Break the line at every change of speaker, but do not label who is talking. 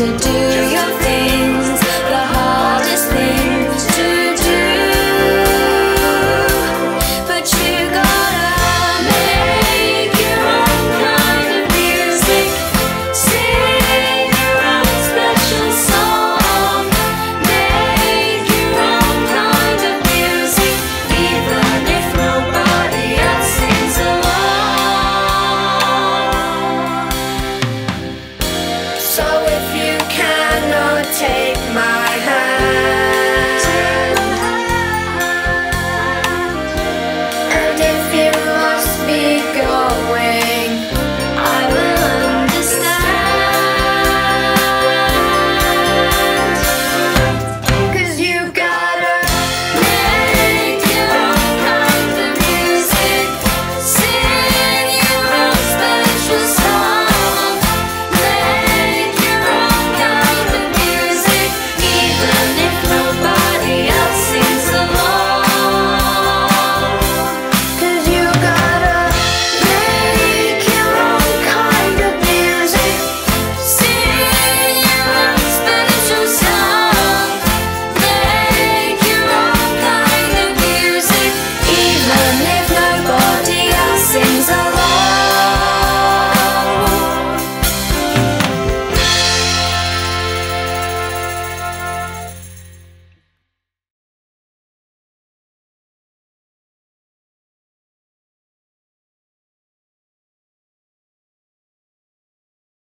to do.